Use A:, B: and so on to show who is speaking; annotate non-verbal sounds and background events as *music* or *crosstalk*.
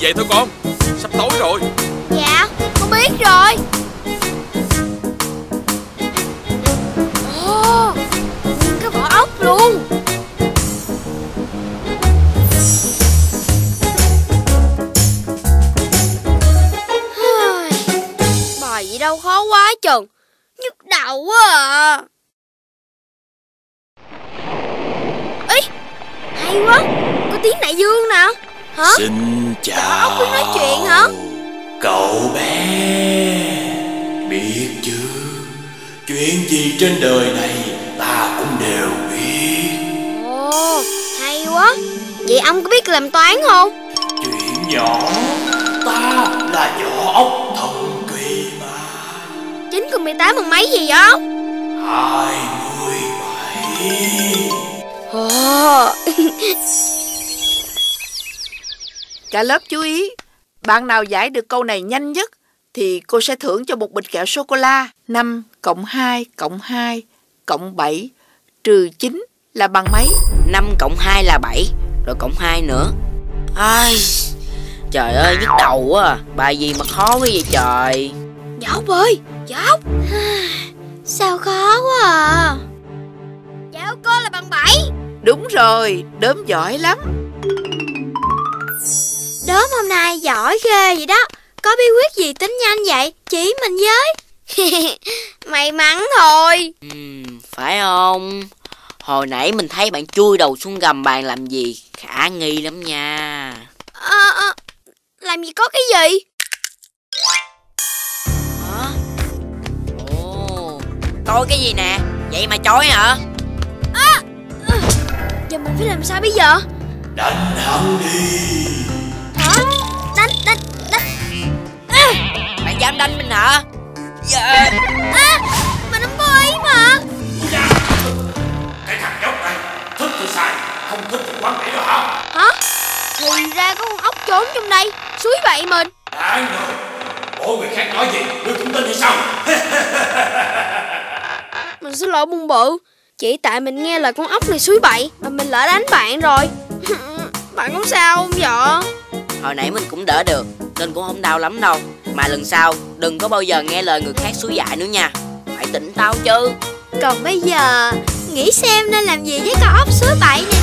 A: về thôi con. Sắp tối rồi.
B: Dạ con biết rồi. Ồ Nguyên cái vỏ ốc luôn. Bài gì đâu khó quá chừng. Nhức đầu quá à. Ý Hay quá. Có tiếng đại dương nè. Hả
C: Xin chào
B: ốc nói chuyện hả?
C: Cậu bé Biết chứ Chuyện gì trên đời này Ta cũng đều biết
B: Ồ, hay quá Vậy ông có biết làm toán không?
C: Chuyện nhỏ Ta là vỏ ốc thần kỳ mà
B: 9 cộng 18 bằng mấy gì vậy ông?
C: Hai mươi bảy *laughs*
D: Cả lớp chú ý, bạn nào giải được câu này nhanh nhất thì cô sẽ thưởng cho một bịch kẹo sô-cô-la 5 cộng 2 cộng 2 cộng 7 trừ 9 là bằng mấy?
E: 5 cộng 2 là 7 Rồi cộng 2 nữa. Ai Trời ơi nhức đầu quá à. Bài gì mà khó quá vậy trời?
B: Dốc ơi, dốc Sao khó quá à. Dạo cô là bằng 7
D: Đúng rồi, đốm giỏi lắm.
B: Đốm hôm nay giỏi ghê vậy đó. Có bí quyết gì tính nhanh vậy? Chỉ mình với. *laughs* May mắn thôi.
E: Ừm, Phải không? Hồi nãy mình thấy bạn chui đầu xuống gầm bàn làm gì? Khả nghi lắm nha.
B: Ờ, ờ, Làm gì có cái gì?
E: Hả? Ồ Coi cái gì nè? Vậy mà chói hả?
B: Giờ mình phải làm sao bây giờ?
C: Đánh hắn đi
E: dám đánh mình hả? Dạ.
B: À, mình không có ý mà.
C: Cái thằng nhóc này Thích thì xài Không thích thì quăng để đó hả?
B: Hả? Thì ra có con ốc trốn trong đây Suối bậy mình.
C: Đáng rồi. Mỗi người khác nói gì Ngươi cũng tin hay sao? *laughs*
B: Mình xin lỗi bung bự. Chỉ tại mình nghe lời con ốc này suối bậy Mà mình lỡ đánh bạn rồi. *laughs* Bạn có sao không vợ
E: Hồi nãy mình cũng đỡ được Nên cũng không đau lắm đâu mà lần sau, đừng có bao giờ nghe lời người khác xúi dại nữa nha. Phải tỉnh táo chứ.
B: Còn bây giờ, Nghĩ xem nên làm gì với con ốc số 7 nè